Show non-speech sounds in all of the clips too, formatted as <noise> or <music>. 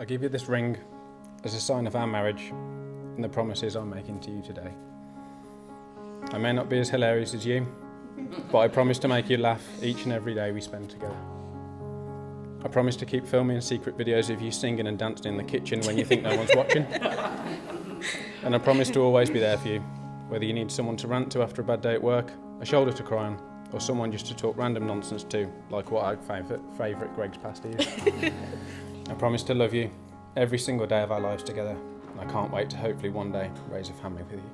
I give you this ring as a sign of our marriage and the promises I'm making to you today. I may not be as hilarious as you, but I promise to make you laugh each and every day we spend together. I promise to keep filming secret videos of you singing and dancing in the kitchen when you think no one's watching. <laughs> And I promise to always be there for you, whether you need someone to rant to after a bad day at work, a shoulder to cry on, or someone just to talk random nonsense to, like what our favourite, Greggs pasty is. <laughs> I promise to love you every single day of our lives together, I can't wait to hopefully one day raise a family with you.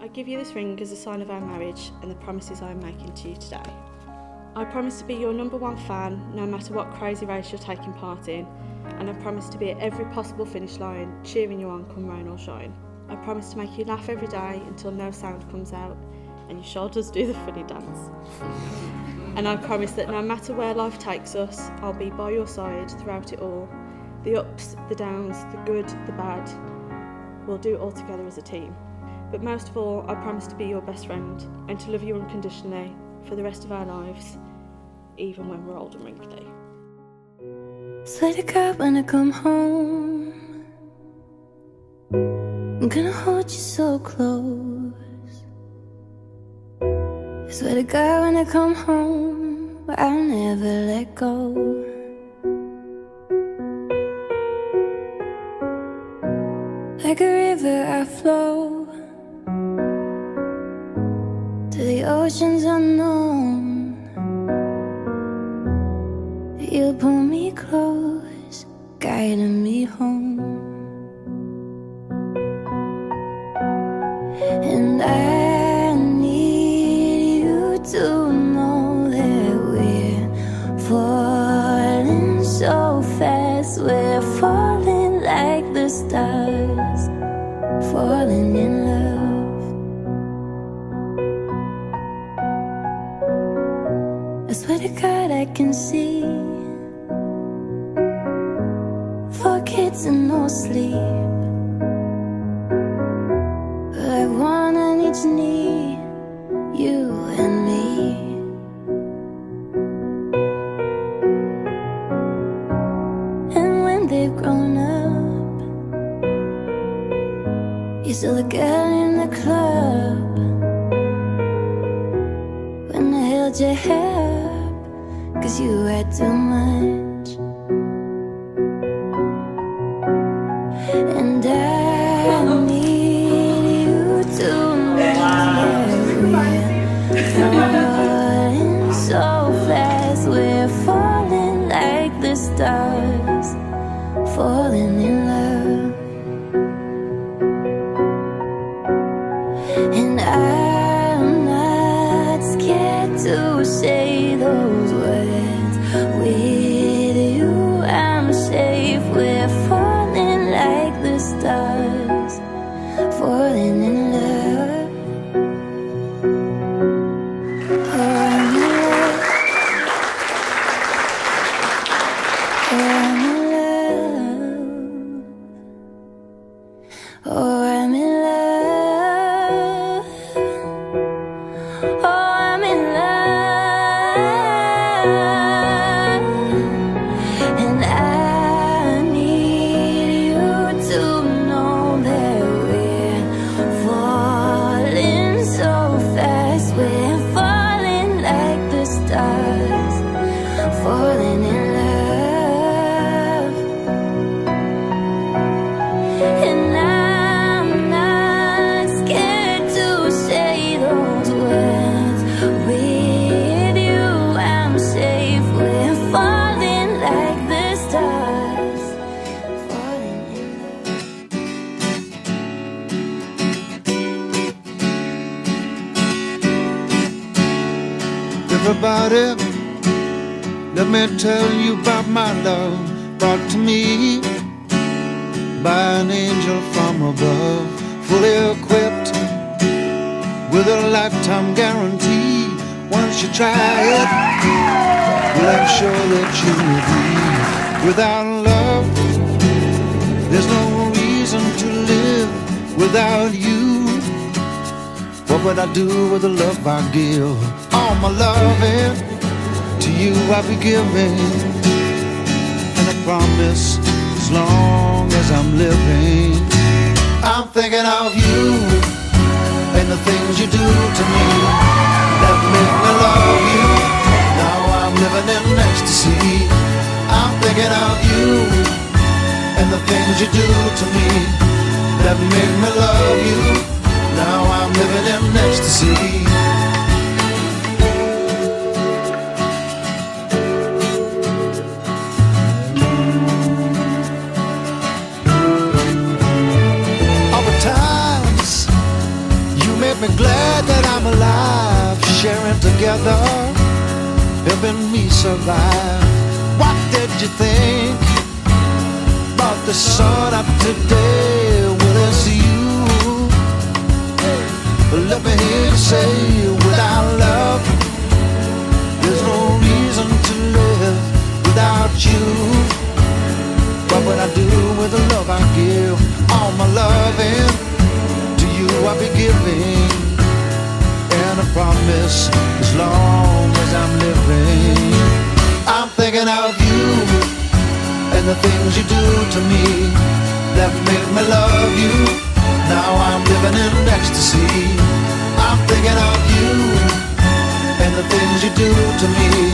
I give you this ring as a sign of our marriage and the promises I am making to you today. I promise to be your number one fan no matter what crazy race you're taking part in, and I promise to be at every possible finish line, cheering you on come rain or shine. I promise to make you laugh every day until no sound comes out and your shoulders do the funny dance. and I promise that no matter where life takes us, I'll be by your side throughout it all. The ups, the downs, the good, the bad. We'll do it all together as a team. But most of all, I promise to be your best friend and to love you unconditionally for the rest of our lives, even when we're old and wrinkly. Swear to God when I come home, I'm gonna hold you so close. Swear to God when I come home, I'll never let go. Like a river, I flow to the oceans unknown. You'll pull me close, guiding me home. And I need you to know that we're falling so fast. We're falling like the stars, I I can see four kids and no sleep. Like one on each knee, you and me. And when they've grown up, you're still a girl in the club. When I held your up, you had too much. And I need you to that we're falling so fast. We're falling like the stars, falling in love. And I'm not scared to say stars, falling in love. Everybody, let me tell you about my love brought to me by an angel from above, fully equipped with a lifetime guarantee. Once you try it, well, I'm sure that you will be. Without love, there's no reason to live without you. What I do with the love I give? All my loving to you I'll be giving. And I promise, as long as I'm living. I'm thinking of you and the things you do to me that make me love you. Now I'm living in ecstasy. I'm thinking of you and the things you do to me that make me love you. Now I'm living in ecstasy. Times you make me glad that I'm alive, sharing together, helping me survive. What did you think about the sun up today? Well, it's you. Me hear you say, without love, there's no reason to live without you. What would I do with the love I give? All my loving to you I'll be giving. And I promise as long as I'm living, I'm thinking of you and the things you do to me that make me love you. Now I'm living in ecstasy. To me